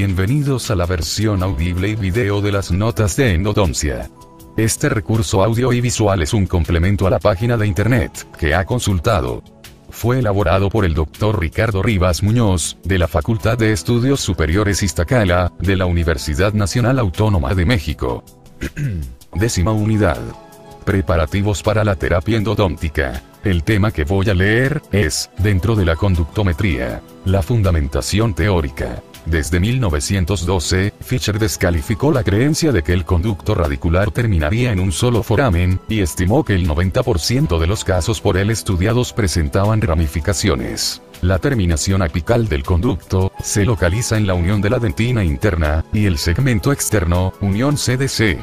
Bienvenidos a la versión audible y video de las notas de endodoncia. Este recurso audio y visual es un complemento a la página de internet que ha consultado. Fue elaborado por el Dr. Ricardo Rivas Muñoz, de la Facultad de Estudios Superiores Iztacala, de la Universidad Nacional Autónoma de México. Décima unidad. Preparativos para la terapia endodóntica. El tema que voy a leer es, dentro de la conductometría, la fundamentación teórica. Desde 1912, Fischer descalificó la creencia de que el conducto radicular terminaría en un solo foramen, y estimó que el 90% de los casos por él estudiados presentaban ramificaciones. La terminación apical del conducto, se localiza en la unión de la dentina interna, y el segmento externo, unión CDC.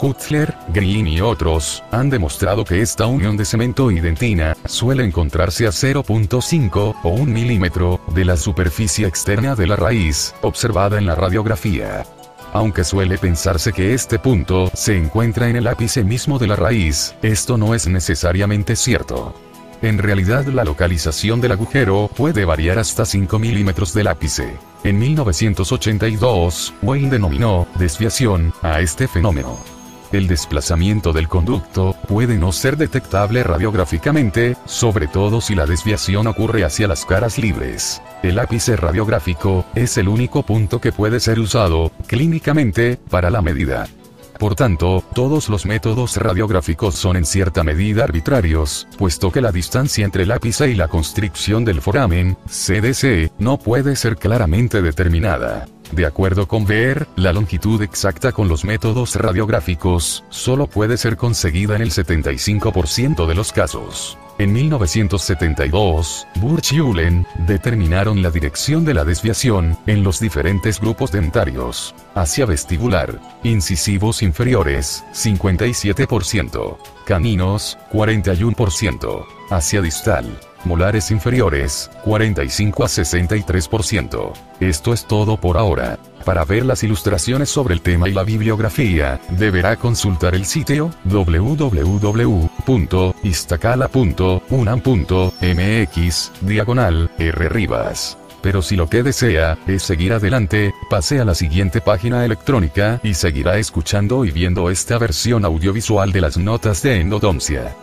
Kutzler, Green y otros, han demostrado que esta unión de cemento y dentina, suele encontrarse a 0.5 o 1 milímetro, de la superficie externa de la raíz, observada en la radiografía. Aunque suele pensarse que este punto se encuentra en el ápice mismo de la raíz, esto no es necesariamente cierto. En realidad la localización del agujero puede variar hasta 5 milímetros del ápice. En 1982, Wayne denominó desviación a este fenómeno. El desplazamiento del conducto puede no ser detectable radiográficamente, sobre todo si la desviación ocurre hacia las caras libres. El ápice radiográfico es el único punto que puede ser usado, clínicamente, para la medida. Por tanto, todos los métodos radiográficos son en cierta medida arbitrarios, puesto que la distancia entre el ápice y la constricción del foramen, CDC, no puede ser claramente determinada. De acuerdo con Ver, la longitud exacta con los métodos radiográficos solo puede ser conseguida en el 75% de los casos. En 1972, Burch y Ulen determinaron la dirección de la desviación en los diferentes grupos dentarios. Hacia vestibular, incisivos inferiores, 57%, caninos, 41%, hacia distal, molares inferiores, 45 a 63%. Esto es todo por ahora. Para ver las ilustraciones sobre el tema y la bibliografía, deberá consultar el sitio www.istacala.unam.mx, diagonal, R. Rivas. Pero si lo que desea es seguir adelante, pase a la siguiente página electrónica y seguirá escuchando y viendo esta versión audiovisual de las notas de endodoncia.